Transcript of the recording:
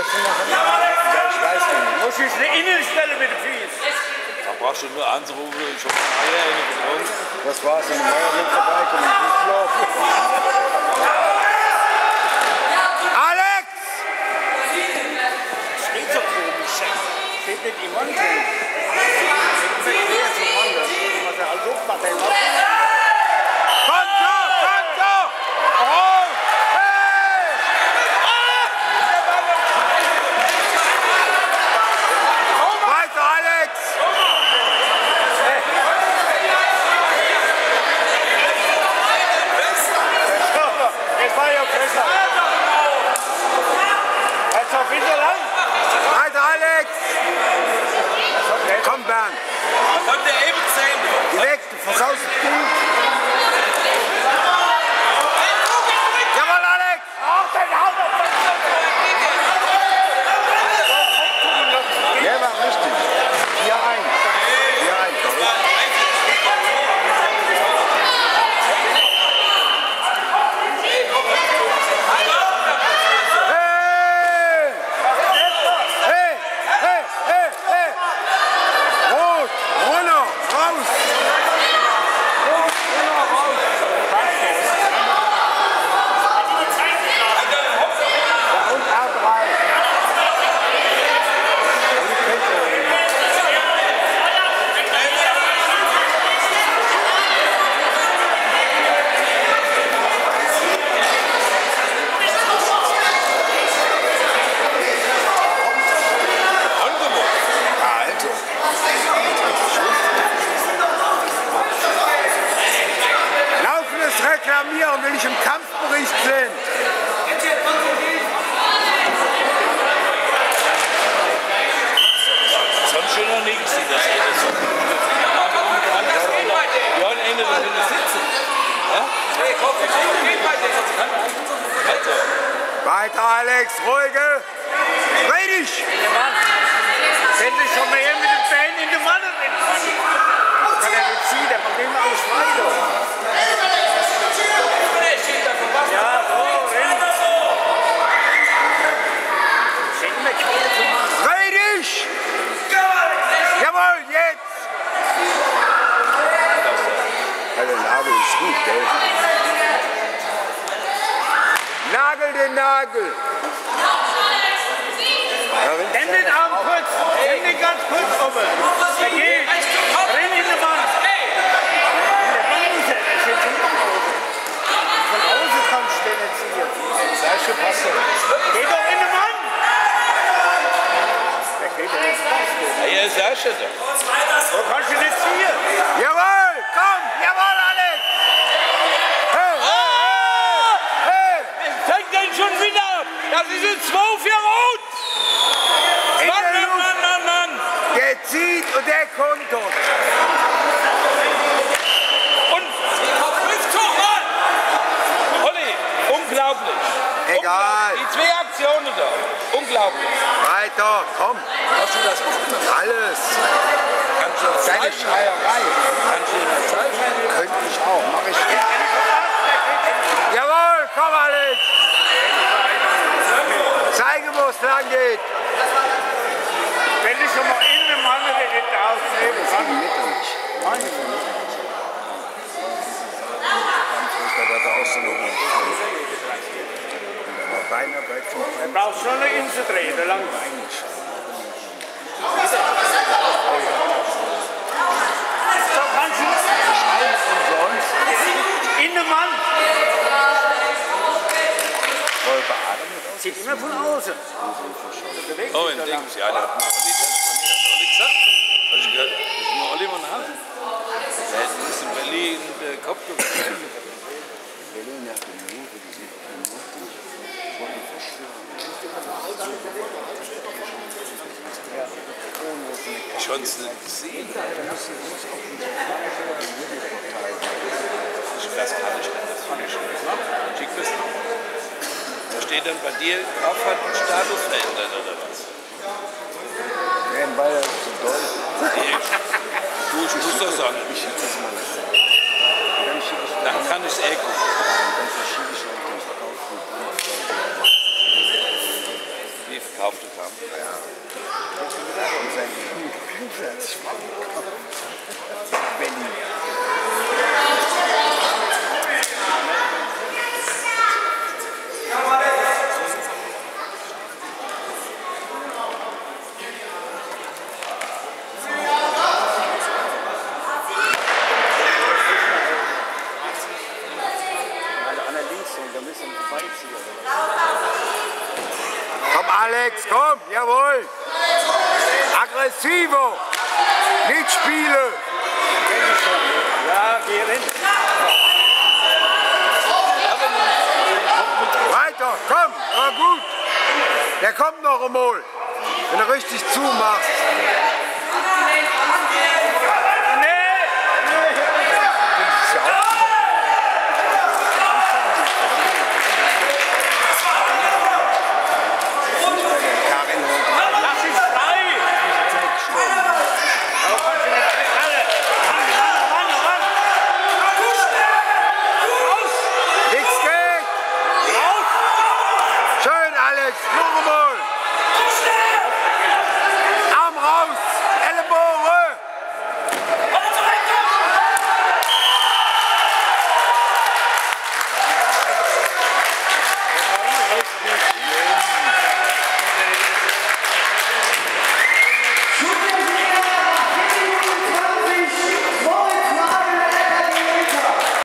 Ich weiß nicht. Muss ich eine Innenstelle mit den Füßen. Da brauchst du nur anzurufen, ich habe eine Eier in getrunken. Das war's, die Meier nicht vorbeikommen. Ich laufe. Alex! Steht so komisch. Steht nicht im Mann drin. Steht quer zum Mann. Das ist immer der Alsopmaterial. Konto! Konto! Oh! Hey! Weiter, Alex! Es war ja besser. Jetzt noch wieder lang. Weiter, Alex! Komm, Bernd. Konnte eben sehen. Geh weg, du versaust das Ding. Jawohl, Alex! Ach, den Hammer! Der war richtig. 4-1. 4-1, verrückt. Hey! Hey! Hey! Hey! Hey! Rot! Runter! Raus! Ja, und R3. Aber die kennt ihr nicht. Also. Laufendes Reklamieren will ich im Kampfbericht sehen. Sonst schon noch nie gesehen, dass einer so. Ja, und einer, der sitzen. Ja? Also, Weiter, Alex, ruhige. Wenn du schon mehr mit den Beinen in der Wanne drin Kann er nicht ziehen, der macht immer alles weiter. Ja, so, renn. Schenk mir Quelle zum Mann. Dreh dich! Jawohl, jetzt! Ja, der Nagel ist gut, gell? Nagel Nimm den Arm kurz, nimm den ganz kurz oben. Renn in den Mann. Jetzt. Von außen kannst du den nicht ziehen. Sei schon doch. Geh doch in den Mann. Ja ist auch schon da. So kannst du nicht ziehen. Jawohl, komm, jawohl, Alex! Hey, hey, hey! Fängt den schon wieder ab. Das ist ein 2 für Rot. Mann, Mann, Mann, Mann, Mann. der zieht und der kontert. Und Olli, unglaublich. Egal, Die zwei Aktionen da. Unglaublich. weiter, komm, Hast du das aufgenommen? alles. Du das Deine? Schreierei. Kannst du das zeigen? Könnte ich auch, mach ich nicht. Jawohl, komm, Alex! Zeige, wo es lang geht. Wenn du schon mal in den Mann den nicht kannst. Mitte nicht. Meine Mitte nicht. Aber Beinarbeit vom brauchst schon eine Insel drehen, lang. So kannst du in den Mann. voll Sieht immer von außen. Oh, ein so Ding. Ja, der hat mir Olli, Olli gesagt. Hast du gehört? Das ist mir Olli von Hand. Der hat uns in Berlin den Kopf gebrochen. Berlin hat eine Minute, die sind mutig. Wollen verschwören. Schon es nicht gesehen. Ich weiß gar nicht, das fand ich schon. Schick das noch. Steht dann bei dir, Kopf hat den Status verändert oder was? Im Ball ist zu doll. Du, ich muss das sagen. Mal. Ich Dann kann ich es eh gucken. dann verschiebe ich auch den Verkauf mit Wie verkauft 45 Mann. Berlin. Alle anderen links und da müssen wir vorbeiziehen. Komm Alex, komm, jawohl. Aggressivo. Nicht Spiele. Ja, rein. Weiter, komm, na gut. Der kommt noch einmal. Wenn du richtig zumachst. no Nugelmoor.